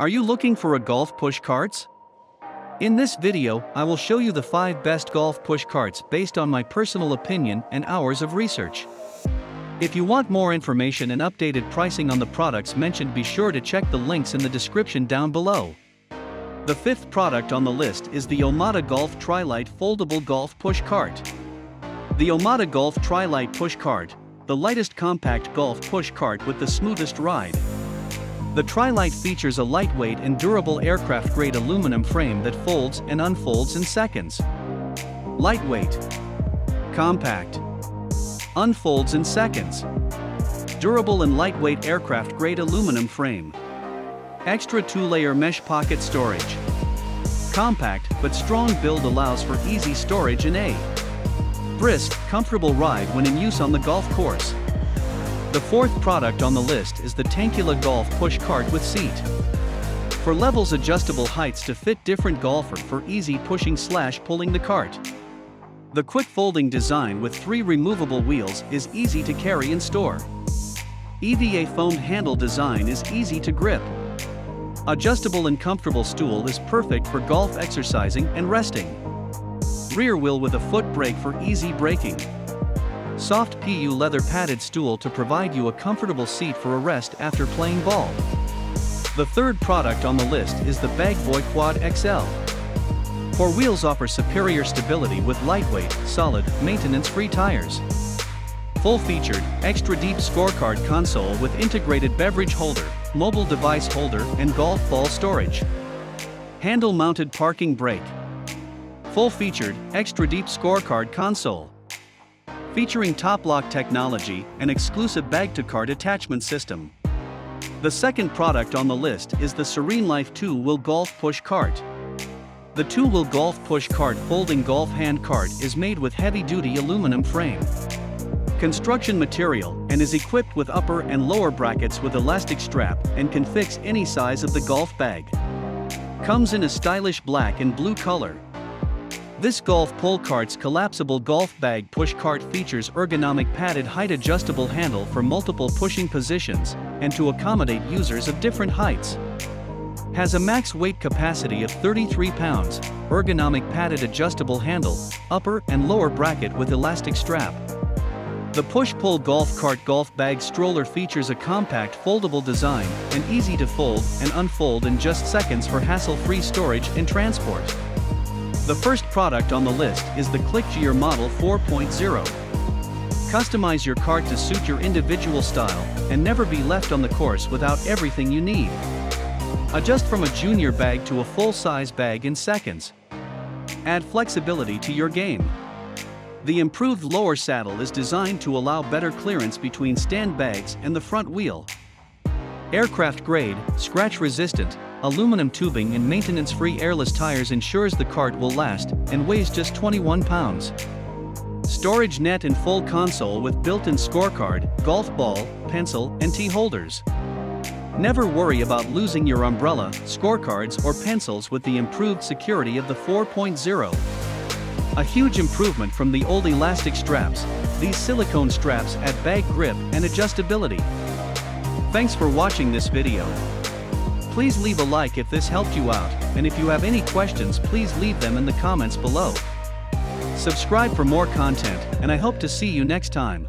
Are you looking for a golf push carts? In this video, I will show you the 5 best golf push carts based on my personal opinion and hours of research. If you want more information and updated pricing on the products mentioned be sure to check the links in the description down below. The fifth product on the list is the Omada Golf Tri-Lite Foldable Golf Push Cart. The Omada Golf Tri-Lite Push Cart, the lightest compact golf push cart with the smoothest ride. The Tri-Lite features a lightweight and durable aircraft-grade aluminum frame that folds and unfolds in seconds. Lightweight. Compact. Unfolds in seconds. Durable and lightweight aircraft-grade aluminum frame. Extra two-layer mesh pocket storage. Compact but strong build allows for easy storage in a brisk, comfortable ride when in use on the golf course. The fourth product on the list is the Tangkula Golf Push Cart with seat. For levels adjustable heights to fit different golfer for easy pushing slash pulling the cart. The quick folding design with three removable wheels is easy to carry and store. EVA foamed handle design is easy to grip. Adjustable and comfortable stool is perfect for golf exercising and resting. Rear wheel with a foot brake for easy braking. Soft PU leather padded stool to provide you a comfortable seat for a rest after playing ball. The third product on the list is the Bagboy Quad XL. Four wheels offer superior stability with lightweight, solid, maintenance-free tires. Full-featured, extra-deep scorecard console with integrated beverage holder, mobile device holder and golf ball storage. Handle-mounted parking brake. Full-featured, extra-deep scorecard console featuring top-lock technology and exclusive bag-to-cart attachment system. The second product on the list is the Serene Life 2-wheel golf push cart. The two-wheel golf push cart folding golf hand cart is made with heavy-duty aluminum frame. Construction material and is equipped with upper and lower brackets with elastic strap and can fix any size of the golf bag. Comes in a stylish black and blue color. This golf pull cart's collapsible golf bag push cart features ergonomic padded height adjustable handle for multiple pushing positions and to accommodate users of different heights. Has a max weight capacity of 33 pounds, ergonomic padded adjustable handle, upper and lower bracket with elastic strap. The push-pull golf cart golf bag stroller features a compact foldable design and easy to fold and unfold in just seconds for hassle-free storage and transport. The first product on the list is the Clicgear Model 4.0. Customize your cart to suit your individual style and never be left on the course without everything you need. Adjust from a junior bag to a full-size bag in seconds. Add flexibility to your game. The improved lower saddle is designed to allow better clearance between stand bags and the front wheel. Aircraft grade, scratch resistant, aluminum tubing and maintenance-free airless tires ensures the cart will last and weighs just 21 pounds. Storage net and full console with built-in scorecard, golf ball, pencil, and tee holders. Never worry about losing your umbrella, scorecards or pencils with the improved security of the 4.0. A huge improvement from the old elastic straps, these silicone straps add bag grip and adjustability. Thanks for watching this video. Please leave a like if this helped you out, and if you have any questions please leave them in the comments below. Subscribe for more content, and I hope to see you next time.